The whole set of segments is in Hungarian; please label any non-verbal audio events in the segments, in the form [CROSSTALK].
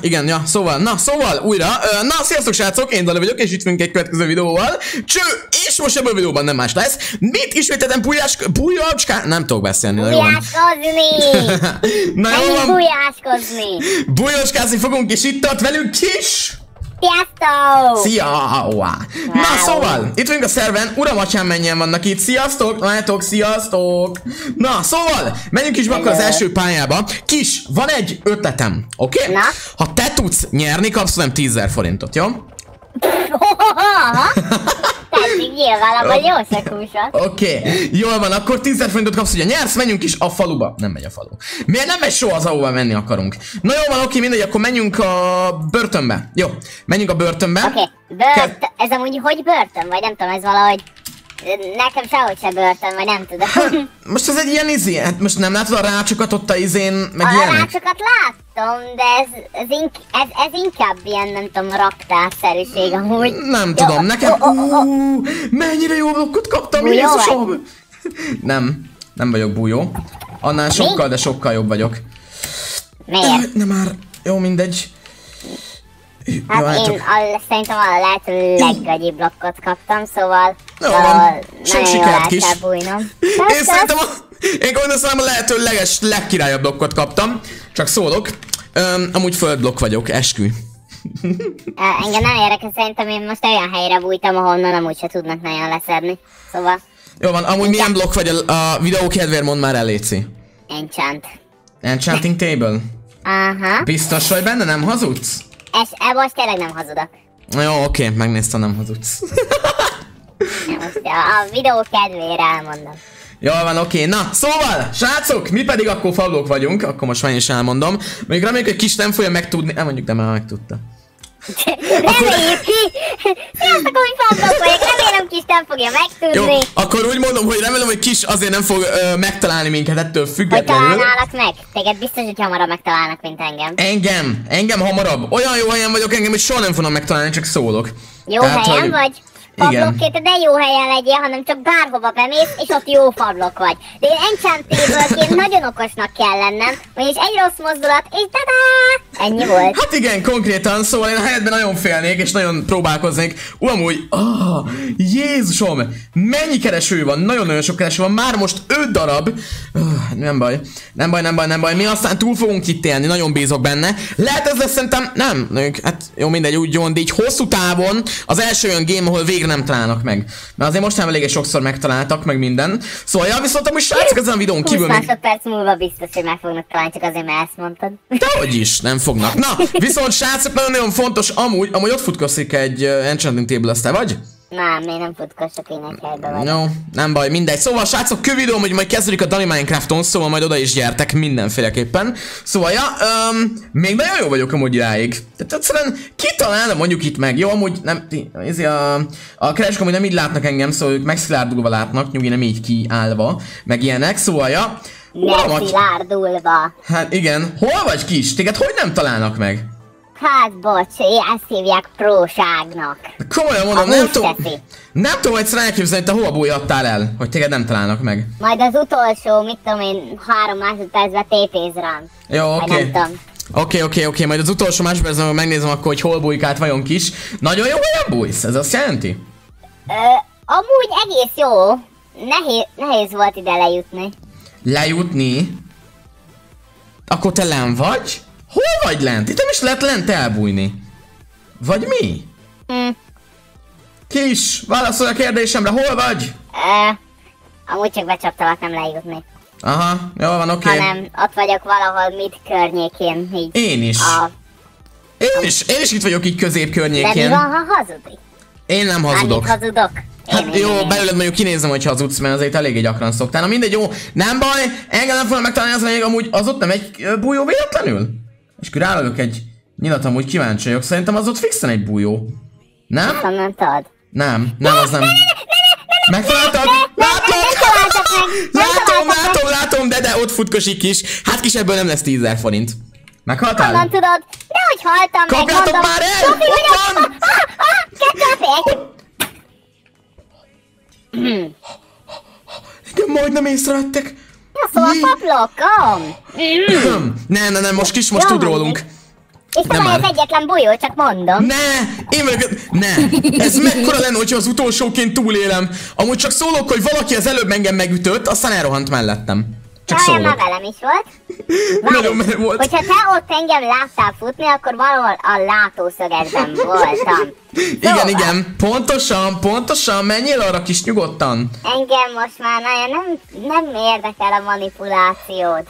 Igen, ja, szóval, na, szóval, újra, na, sziasztok srácok, én Dani vagyok, és itt vagyunk egy következő videóval. Cső, és most ebben a videóban nem más lesz. Mit ismételtem bujás, bujacska, nem tudok beszélni, [LAUGHS] na jó van. na jó van. Bujáskodni. Bujáskázni fogunk, és itt tart velünk kis... Sziasztok! Szia! Wow. Na szóval, itt vagyunk a szerven, uram atyám mennyien vannak itt, sziasztok, látok, sziasztok! Na szóval, menjünk is akkor az első pályába. Kis, van egy ötletem, oké? Okay? Ha te tudsz nyerni, kapsz nem 10 forintot, jó? Tessék, nyilván, jó Oké, okay. jól van, akkor 10 forintot kapsz, ugye nyersz, menjünk is a faluba. Nem megy a falu. Miért nem megy soha az, ahova menni akarunk? Na jó van, oké, mindegy, akkor menjünk a börtönbe. Jó, menjünk a börtönbe. Oké, okay. börtön, ez amúgy hogy börtön? Vagy nem tudom, ez valahogy... Nekem sehogy se börtön, vagy nem tudom. Hát, most ez egy ilyen izé, hát most nem látod a rácsokat ott a izén, meg A ilyenek? rácsokat láttam, de ez, ez, ink, ez, ez inkább ilyen, nem tudom, raktárszerűség amúgy. Nem tudom, jó, nekem... Oh, oh, oh. mennyire jó blokkot kaptam, Jézusom! Nem, nem vagyok bújó. Annál sokkal, Mi? de sokkal jobb vagyok. Miért? Nem már, jó mindegy. Hát Jó, én a, szerintem a lehető leggagyibb blokkot kaptam, szóval... Jó van, sok sikert kis. Bújnom. Én szerintem a, én gondolom a lehető leges, legkirályabb blokkot kaptam, csak szólok. Öm, amúgy földblokk vagyok, eskü. Engem nem érdekel, szerintem én most olyan helyre bújtam, ahonnan amúgy se tudnak nagyon leszedni. Szóval... Jó van, amúgy milyen blokk vagy a, a videó kedvéért mond már el, Léci. Enchant. Enchanting table? Aha. Biztos vagy benne, nem hazudsz? Ez, e, most tényleg nem hazudok. Jó, oké, megnéztem, nem hazudsz. most a videó kedvére elmondom. Jól van, oké. Na, szóval, srácok, mi pedig akkor fallók vagyunk, akkor most már is elmondom. Még reméljük, hogy kis nem fogja megtudni. Nem mondjuk, de már megtudta. Reméljük ki! Sziasztok, hogy fallók vagyok, remélem kis nem fogja megtudni. Jó, akkor úgy mondom, hogy remélem, hogy kis azért nem fog ö, megtalálni minket ettől függetlenül. Hogy találnálak meg? Téged biztos, hogy hamarabb megtalálnak, mint engem. Engem? Engem hamarabb? Olyan jó helyen vagyok engem, hogy soha nem fognak megtalálni, csak szólok. Jó Tehát, helyen hogy... vagy? Fablokként de jó helyen legyél, hanem csak bárhova bemész, és ott jó fablok vagy. De én enchantable nagyon okosnak kell lennem, vagyis egy rossz mozdulat, és tada! Ennyi volt. Hát igen, konkrétan, szóval én a helyetben nagyon félnék, és nagyon próbálkoznék. Amúgy, ah, Jézusom, mennyi kereső van, nagyon-nagyon sok kereső van, már most 5 darab. Uh, nem baj, nem baj, nem baj, nem baj, mi aztán túl fogunk itt élni, nagyon bízok benne. Lehet ez lesz szerintem, nem, hát jó mindegy, úgy jó, de így hosszú távon az első olyan game, ahol végre nem találnak meg. Mert azért most nem elég sokszor megtaláltak, meg minden. Szóval ja, viszont amúgy srácok ezen a videón kívül még... perc múlva biztos, hogy meg fognak találni, csak azért, mert ezt mondtad. Dehogy is, nem fognak. Na, viszont srácok, nagyon-nagyon fontos, amúgy, amúgy ott futkoszik egy uh, Enchanting Table, te vagy? Nem, én nem futkosok, én egy helyben vagyok. No, nem baj, mindegy. Szóval srácok, kövvideóm, hogy majd kezdődik a Dani Minecrafton, szóval majd oda is gyertek mindenféleképpen. Szóval ja, um, még nagyon jó vagyok amúgy iráig. Tehát egyszerűen kitalálna mondjuk itt meg. Jó, amúgy nem, ez a, a keresek amúgy nem így látnak engem, szóval ők megszilárdulva látnak, nyugi nem így kiállva, meg ilyenek, szóval ja. Megszilárdulva. Hát igen, hol vagy kis? Téged hogy nem találnak meg? Hát bocs, ezt hívják próságnak. Komolyan mondom, nem tudom, nem tudom egyszer elképzelni, hogy te hova bújjattál el, hogy téged nem találnak meg. Majd az utolsó, mit tudom én, három másodpercben tépéz rám. Jó, oké. Okay. Oké, oké, oké, majd az utolsó másodpercben megnézem akkor, hogy hol bújkált vajon kis. Nagyon jó helyen bújsz, ez azt jelenti? Ö, amúgy egész jó. Nehéz, nehéz volt ide lejutni. Lejutni? Akkor te len vagy? Hol vagy lent? Itt nem is lehet lent elbújni. Vagy mi? Hm. Kis, válaszolj a kérdésemre, hol vagy? Ö, amúgy csak becsaptalak nem lejutni. Aha, jó van, oké. Okay. Hanem ott vagyok valahol mit környékén, így. Én is. A... Én is, én is itt vagyok így közép környékén. De mi van, ha hazudik? Én nem hazudok. Mármint hazudok. Hát én, jó, én, belőled mondjuk kinézem, hogy hazudsz, mert azért eléggé gyakran szoktál. Na mindegy, jó, nem baj, engem nem fogom megtalálni az még amúgy az ott nem egy bújó véletlenül? És akkor rálövök egy nyilat, amúgy kíváncsi vagyok. Szerintem az ott fixen egy bújó. Nem? Nem, nem tudod. Nem, nem, az nem. Megtaláltad? Látom! Látom, látom, látom, de de ott futkosik is. Hát kis ebből nem lesz 10 forint. Meghaltál? Honnan tudod? Nehogy haltam meg, Kapjátok már el! Ott van! Ah, ah, kettő Igen, majdnem észrevettek. Ja, szóval Jé. paplokom. Ne, ne, ne, most kis, most tud rólunk. És Nem az már. egyetlen bujó, csak mondom. Ne! Én vagyok... Ne! Ez mekkora lenne, hogyha az utolsóként túlélem. Amúgy csak szólok, hogy valaki az előbb engem megütött, aztán elrohant mellettem. Csak Olyan már velem is volt. [LAUGHS] Nagyon menő volt. Hogyha te ott engem láttál futni, akkor valahol a látószögedben [LAUGHS] voltam. Igen, Szóval, igen. Pontosan, pontosan. Menjél arra kis nyugodtan. Engem most már nagyon nem, nem érdekel a manipulációt.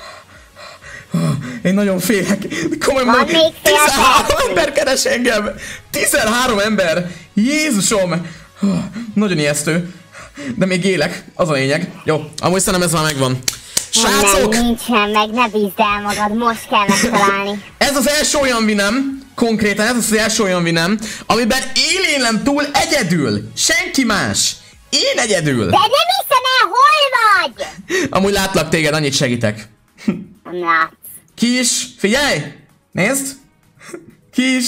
Én nagyon félek. Komolyan Van mondom, még fél 13 percünk. ember keres engem. 13 ember. Jézusom. Nagyon ijesztő. De még élek, az a lényeg. Jó, amúgy szerintem ez már megvan. Srácok, Nem, nincsen meg, ne bízd el magad, most kell megtalálni. ez az első olyan vinem, konkrétan ez az első olyan vinem, amiben élélem túl egyedül. Senki más. Én egyedül. De nem hiszem el, hol vagy? Amúgy látlak téged, annyit segítek. Nem látsz. Kis, figyelj! Nézd! Kis!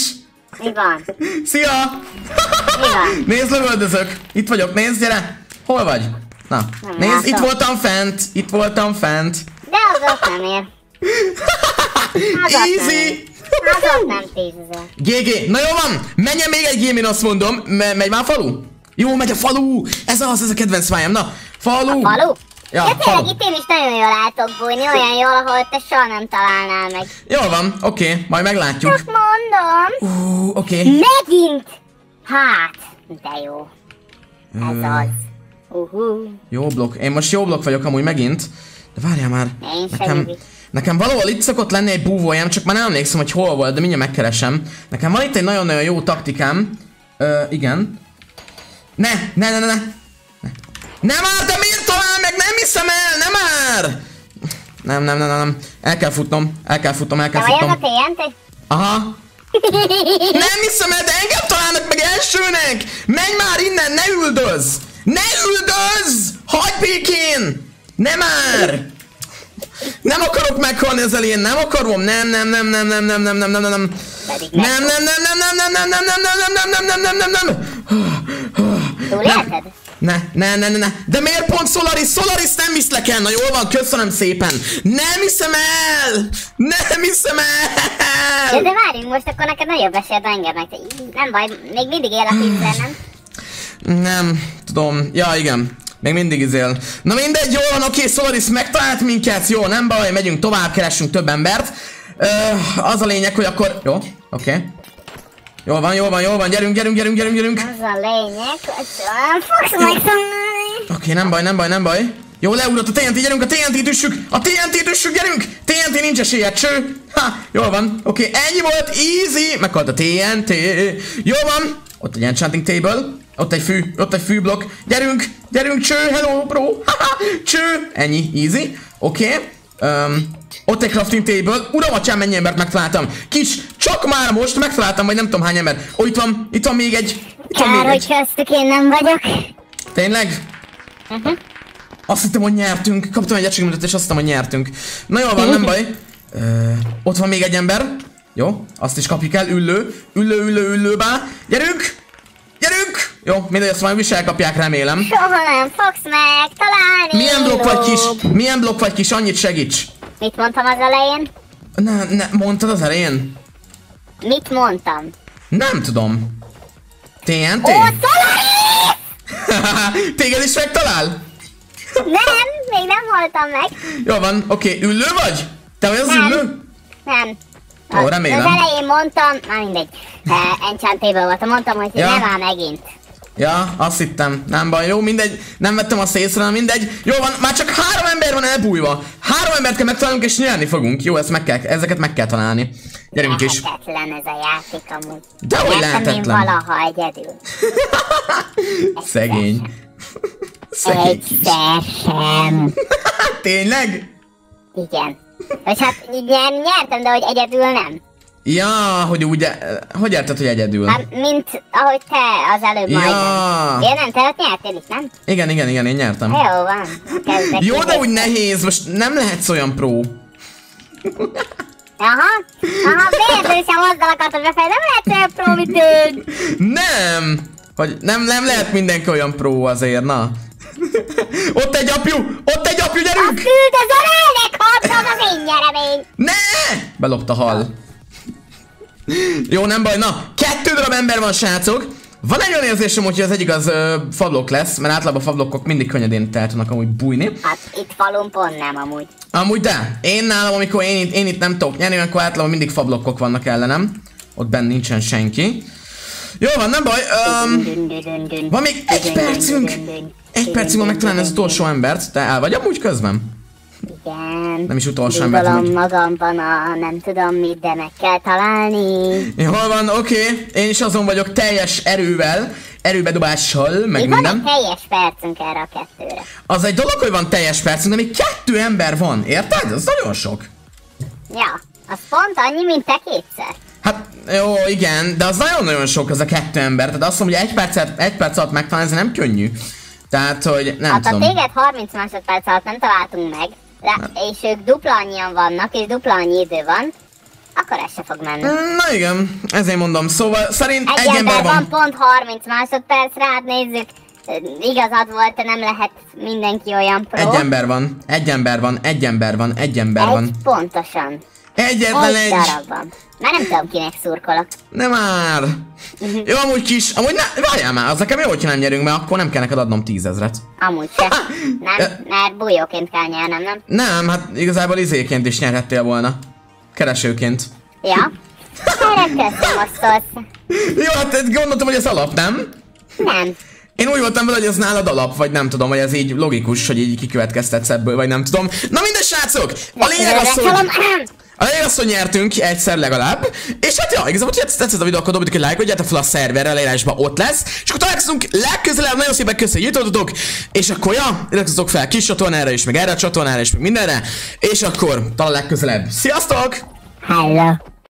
Mi van? Szia! Mi van? Nézd, lövöldözök! Itt vagyok, nézd, gyere! Hol vagy? Na, Nem nézd, látom. itt voltam fent! Itt voltam fent! De az ott [LAUGHS] nem ér. Az. Easy! Az ott nem tízezer. GG, na jó van! Menjen még egy game, én azt mondom. Me- megy már a falu? Jó, megy a falu! Ez az, ez a kedvenc pályám. Na, falu! Falu? Ja, falu. tényleg itt én is nagyon jól álltok bújni, olyan jól, ahol te soha nem találnál meg. Jól van, oké, majd meglátjuk. Csak mondom. Ú, oké. Megint! Hát, de jó. Ez az. Uhú. Jó blokk. Én most jó blokk vagyok amúgy megint. De várjál már. Én Nekem, nekem valahol itt szokott lenni egy búvójám, csak már nem emlékszem, hogy hol volt, de mindjárt megkeresem. Nekem van itt egy nagyon-nagyon jó taktikám. Ö, igen. Ne, ne, ne, ne, ne. Ne. Nem már, de miért talál meg? Nem hiszem el, nem már! Nem, nem, nem, nem. El kell futnom, el kell futnom, el Te kell a futnom. TNT? Aha. [LAUGHS] Nem hiszem el, de engem találnak meg elsőnek! Menj már innen, ne üldöz! Ne üldöz! Hagyd békén! Nem már! Nem akarok meghalni az elén, nem akarom, nem, nem, nem, nem, nem, nem, nem, nem, nem, nem, nem. Nem, nem, nem, nem, nem, nem, nem, nem, nem, nem, nem, nem, nem, nem, nem? Ne, ne, ne, ne, ne. De miért pont Solaris? Solaris nem viszlek el. Na jól van, köszönöm szépen. Nem hiszem el! Nem hiszem el! de várjunk, most akkor neked nagyobb esélyed meg. Nem baj, még mindig él a tízzel, nem? Nem, tudom. Ja, igen. Még mindig izél. Na mindegy, jó van, oké, Solaris megtalált minket, jó, nem baj, megyünk tovább, keresünk több embert. Ö, az a lényeg, hogy akkor... Jó, oké. Jól van, jól van, jól van, gyerünk, gyerünk, gyerünk, gyerünk, gyerünk. Az a lényeg, hogy nem fogsz megtanulni. Oké, nem baj, nem baj, nem baj. Jó, leugrott a TNT, gyerünk, a TNT-t üssük! A TNT-t üssük, gyerünk! TNT nincs esélye, cső! Ha, jól van, oké, ennyi volt, easy! Meghalt a TNT. Jó van, ott egy enchanting table, ott egy fű, ott egy fűblokk. Gyerünk, gyerünk, cső, hello, bro! Haha, cső! Ennyi, easy, oké. Um, ott egy crafting table. Uram, atyám, mennyi embert megtaláltam. Kis, csak már most megtaláltam, vagy nem tudom hány ember. Ó, itt van, itt van még egy. Itt van Kár, még hogy köztük én nem vagyok. Tényleg? Azt hittem, hogy nyertünk. Kaptam egy achievement és azt hittem, hogy nyertünk. Na jól van, nem baj. Ö, ott van még egy ember. Jó, azt is kapjuk el. Üllő, üllő, üllő, üllő bá. Gyerünk! Jó, mindegy, azt majd is elkapják, remélem. Soha nem fogsz megtalálni. Milyen blokk vagy kis? Milyen blokk vagy kis? Annyit segíts. Mit mondtam az elején? Ne, ne, mondtad az elején? Mit mondtam? Nem tudom. TNT? Ó! [LAUGHS] Téged is megtalál? Nem, még nem haltam meg. Jó van, oké, üllő vagy? Te vagy az Nem. üllő? Nem. Ó, remélem. Az elején mondtam, már mindegy. Uh, Enchantable voltam, mondtam, hogy nem áll megint. Ja, azt hittem. Nem baj, jó, mindegy. Nem vettem azt észre, na mindegy. Jó van, már csak három ember van elbújva. Három embert kell megtalálnunk és nyerni fogunk. Jó, ezt meg kell, ezeket meg kell találni. Gyerünk is. Lehetetlen ez a játék amúgy. Dehogy Nyertem én lehetetlen. valaha egyedül. Szegény. [LAUGHS] Szegény. Egyszer sem. [LAUGHS] Tényleg? Igen. Vagy hát nyer, nyertem, de hogy egyedül nem. Ja, hogy úgy, eh, hogy érted, hogy egyedül? Hát, mint ahogy te az előbb Ja. majdnem. Ja, nem, te ott nyertél is, nem? Igen, igen, igen, én nyertem. Jó van. Kezdek Jó, de úgy nehéz, most nem lehetsz olyan pro. Aha, aha, véletlenül sem azzal akartad befejezni, nem lehet olyan pro, mint ő. Nem! Hogy nem, nem lehet mindenki olyan pro azért, na. ott egy apjú! Ott egy apjú, gyerünk! Gyerünk! küldözöl elnek, hadd az én nyeremény! Ne! Belopta hal. Jó, nem baj, na, kettő darab ember van, srácok. Van egy olyan érzésem, hogy az egyik az ö, fablok lesz, mert általában a fablokkok mindig könnyedén el tudnak amúgy bújni. Hát itt falun pont nem amúgy. Amúgy de, én nálam, amikor én, itt- én itt nem tudok nyerni, akkor általában mindig fablokkok vannak ellenem. Ott benne nincsen senki. Jó van, nem baj. Um, van még egy percünk. Egy percünk van megtalálni az utolsó embert. Te el vagy amúgy közben? Igen. Nem is utolsó embert. Bízolom magamban a nem tudom mit, de meg kell találni. Jól van, oké. Én is azon vagyok teljes erővel, erőbedobással, meg Még van egy minden. teljes percünk erre a kettőre. Az egy dolog, hogy van teljes percünk, de még kettő ember van, érted? Az nagyon sok. Ja, az pont annyi, mint te kétszer. Hát jó, igen, de az nagyon-nagyon sok az a kettő ember. Tehát azt mondom, hogy egy percet, egy perc alatt megtalálni, ez nem könnyű. Tehát, hogy nem Hát tudom. téged 30 másodperc alatt nem találtunk meg, de, és ők dupla annyian vannak, és dupla annyi idő van, akkor ez se fog menni. Na igen, ezért mondom. Szóval szerint Egy, egy, ember van. van pont 30 másodperc, rád nézzük. Igazad volt, te nem lehet mindenki olyan pro. Egy ember van, egy ember van, egy ember van, egy ember van. Egy pontosan. Egyetlen Egy egy. Már nem tudom kinek szurkolok. Nem már. Jó, amúgy kis, amúgy ne, várjál már, az nekem jó, hogyha nem nyerünk, mert akkor nem kell neked adnom tízezret. Amúgy se. Nem, mert bújóként kell nyernem, nem? Nem, hát igazából izéként is nyerhettél volna. Keresőként. Ja. [LAUGHS] Erre köszönöm. Jó, hát gondoltam, hogy ez alap, nem? Nem. Én úgy voltam vele, hogy ez nálad alap, vagy nem tudom, vagy ez így logikus, hogy így kikövetkeztetsz ebből, vagy nem tudom. Na minden srácok! A lényeg az, hogy... A lényeg az, hogy nyertünk egyszer legalább, és hát ja, igazából, hogy tetszett a videó, akkor dobjatok egy lájkot, gyertek fel a szerverre, a leírásban ott lesz, és akkor találkozunk legközelebb, nagyon szépen köszönjük, hogy jutottatok, és akkor ja, iratkozzatok fel kis csatornára is, meg erre a csatornára is, meg mindenre, és akkor talán legközelebb. Sziasztok! Hello.